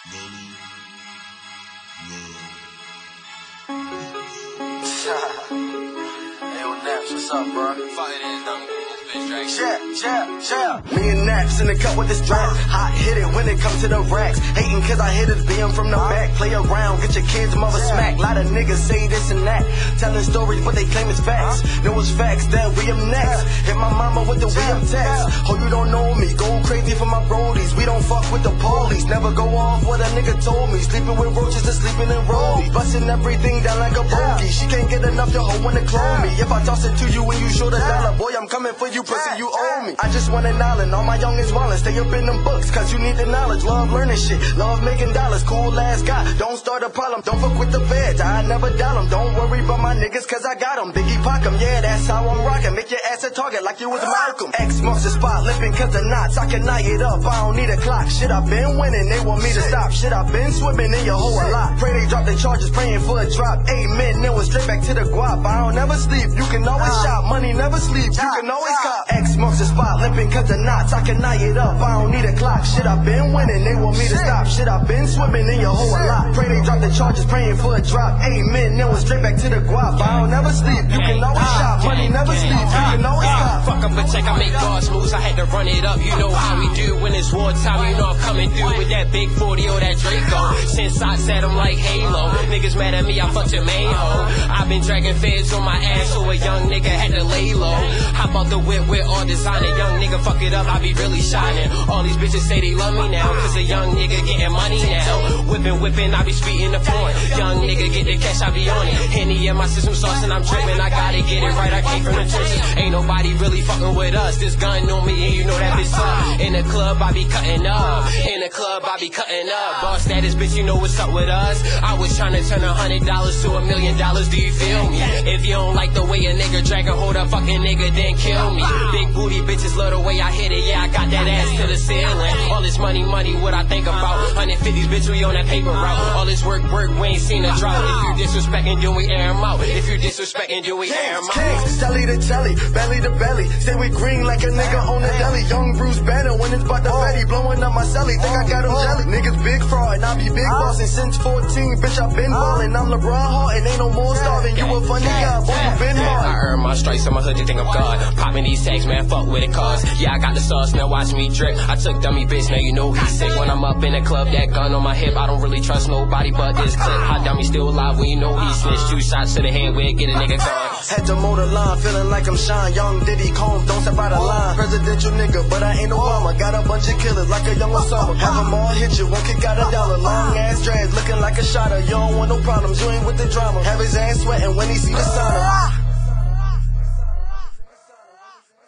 hey, yo, Naps, what's up, bro? Fuck it is, dumb. Yeah, yeah, yeah. Me and Naps in the cup with this drag. Hot hit it when it comes to the racks. Hating cause I hit his BM from the back. Play around, get your kids mother smack. Lot of niggas say this and that. Telling stories, but they claim it's facts. Know it's facts, then we am next. Hit my mama with the we am text. Oh, you don't know me. Crazy for my brodies. We don't fuck with the police. Never go off what a nigga told me. Sleeping with roaches and sleeping in rollies. Busting everything down like a bogey. She can't get enough, your hoe oh, wanna clone me. If I toss it to you and you show the dollar, boy, I'm coming for you, pussy, you owe me. I just want an island, all my youngest wildin'. Stay up in them books, cause you need the knowledge. Love learning shit, love making dollars. Cool ass guy, don't start a problem. Don't fuck with the feds, I never doubt them. Don't worry about my niggas, cause I got them. Biggie Pac 'em, yeah, that's how I'm rockin'. Make your ass a target like you was Malcolm. X marks the spot, lippin' cause the knots. I can night it up, I don't need a clock. Shit, i been winning, they want me to stop. Shit, i been swimming in your hole a lot. Pray they drop the charges, praying for a drop. Amen, then went straight back to the guap. I don't never sleep, you can always uh-huh. shop. Money never sleep, you can always cop. X marks the spot, lippin' cause the knots. I can night it up, I don't need a clock. Shit, I've been winning, they want me to stop. Shit, I've been swimming in your whole lot. Pray they drop the charges, praying for a drop. Amen, then went straight back to the guap. I don't never sleep, you a check, I make boss moves. I had to run it up. You know how we do when it's wartime. You know I'm coming through with that big 40 or that Draco. Since I said I'm like Halo. Niggas mad at me, I fucked your main hoe. I've been dragging feds on my ass, so a young nigga had to lay low. Hop out the whip with all designer. Young nigga fuck it up, I be really shining. All these bitches say they love me now, cause a young nigga getting money now. Whipping, whipping, I be speeding the point. Young nigga get the cash, I be on it. Henny in my system sauce and I'm dripping. I gotta get it right, I came from the trenches. Ain't nobody really fucking with us. This gun on me and you know that bitch up. In the club, I be cutting up. In the club, I be cutting up. Boss status, bitch, you know what's up with us. I was trying to turn a hundred dollars to a million dollars, do you feel me? If you don't like the way a nigga drag a hold a fucking nigga, then kill me. Big booty bitches love the way I hit it, yeah, I got that ass to the ceiling. All this money, money, what I think about. 150s, bitch, we on that paper route. All this work, work, we ain't seen a drop. If you disrespecting, then we air 'em out. If you disrespecting, then we air 'em out. Kings, telly to telly, belly to belly. Say we green like a nigga on the deli. Young Bruce Banner when it's about the fatty. Blowing up my celly, think I got him jelly. Niggas big fraud, and I be big ah. bossing since 14. Bitch, I been ah. ballin'. I'm LeBron Hart, and ain't no more starving. You a funny guy, boy, you been hard. I hard. earn my stripes in my hood, you think I'm God. Popping these tags, man, fuck with it cause. Yeah, I got the sauce, now watch me drip. I took dummy bitch, now you know he's sick. When I'm up in the club, that gun on my hip, I don't really trust nobody but this clip. Hot dummy still alive when you know he snitched. Two shots to the head, where get a nigga gone. Had to mow the line, feeling like I'm Sean John, Diddy Combs, don't step out of line. Presidential nigga, but I ain't Obama. Got a bunch of killers like a young Osama. Have them all hit you, one kick out a dollar. Long ass dreads, looking like a shotter. You don't want no problems, you ain't with the drama. Have his ass sweating when he see the sign.